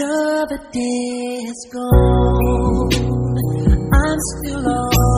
Another day has gone. I'm still on.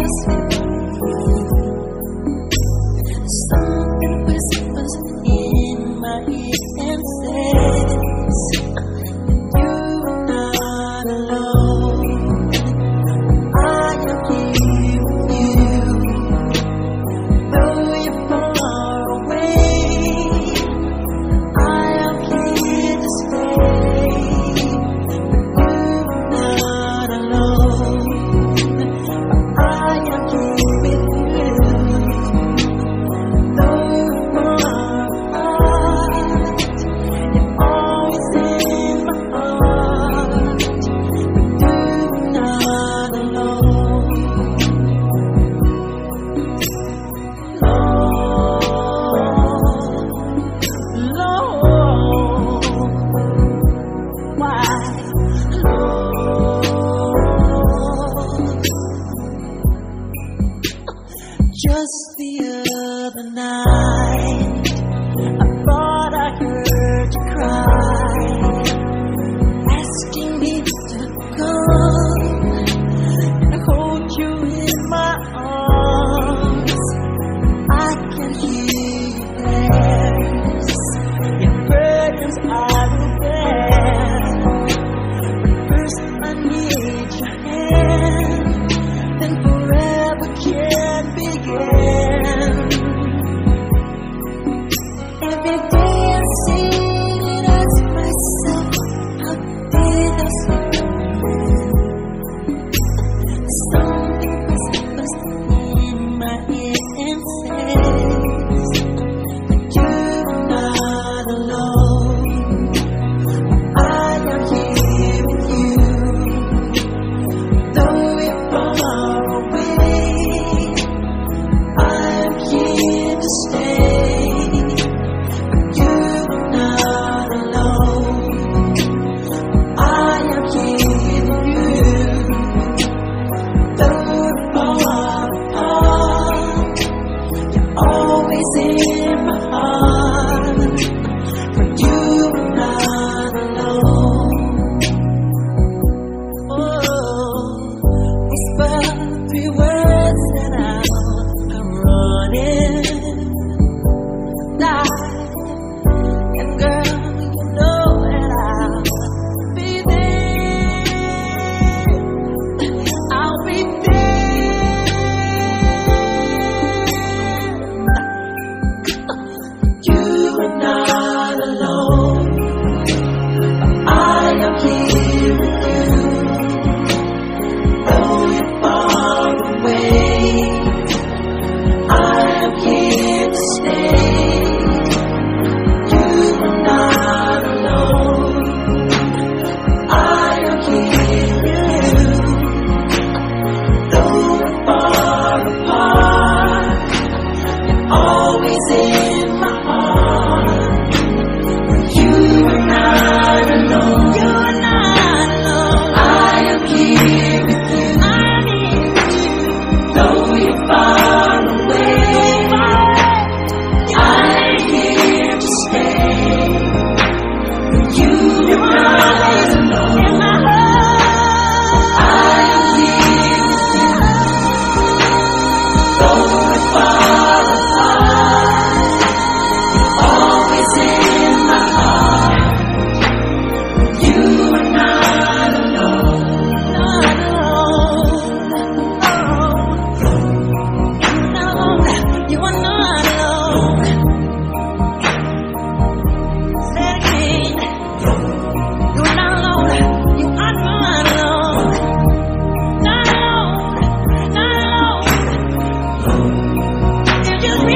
promise. Just the other night, I thought I heard you cry, asking me to come and hold you in my arms. I can hear your prayers, your burdens. stay.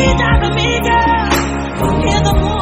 me, driving me, girl. Who?